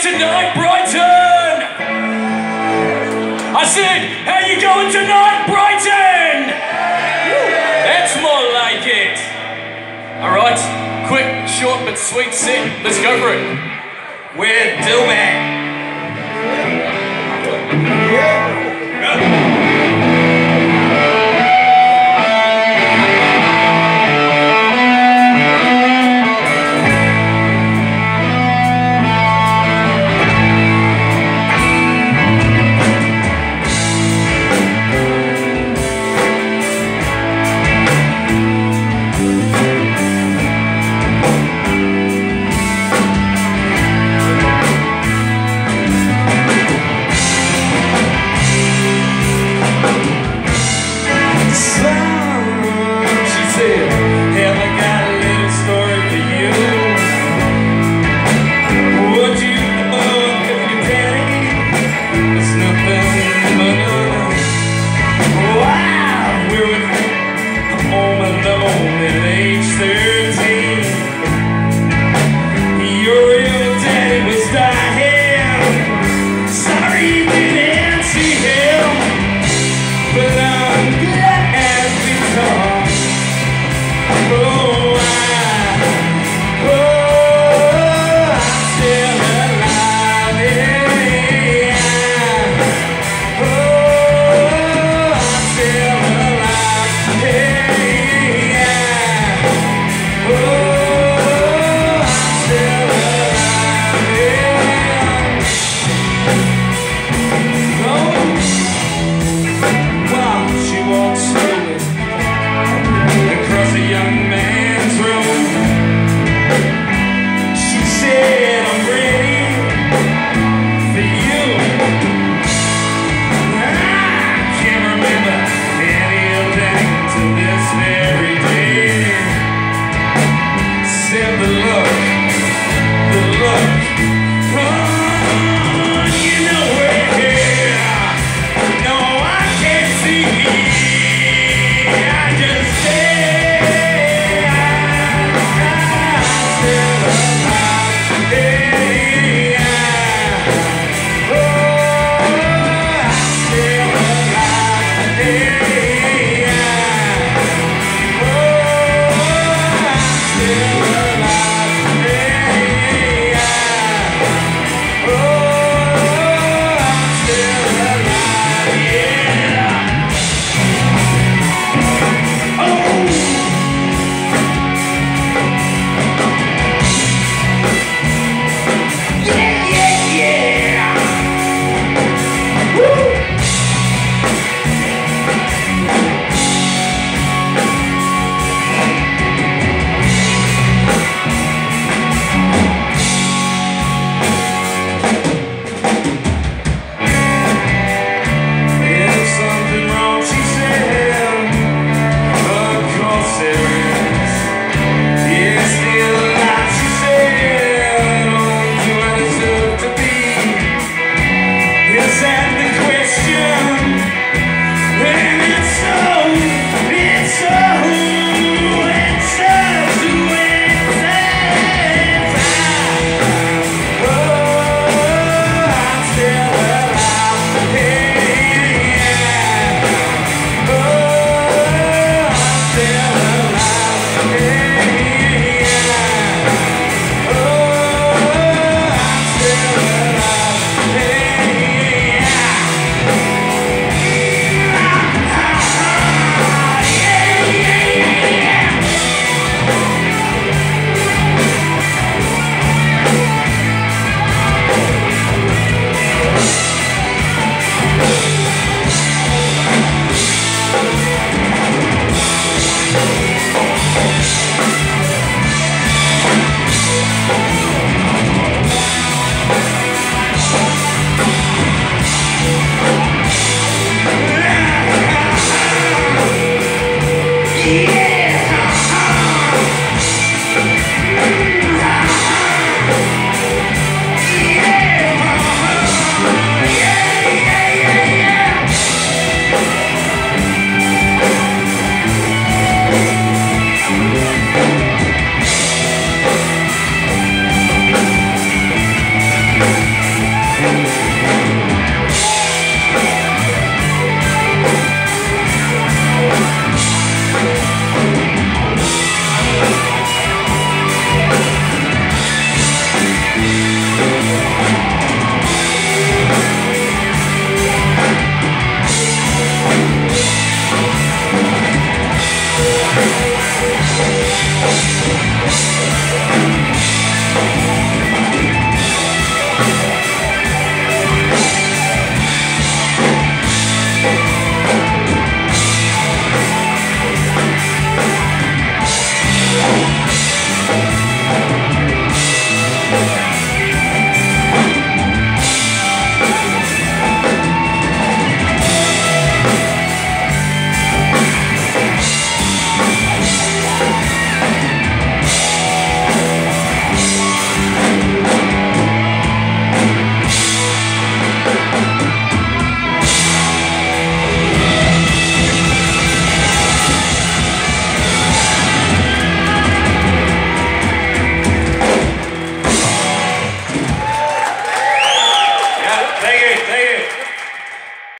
tonight, Brighton? I said, how you going tonight, Brighton? That's more like it. All right, quick, short but sweet set. Let's go for it. We're Dylbag.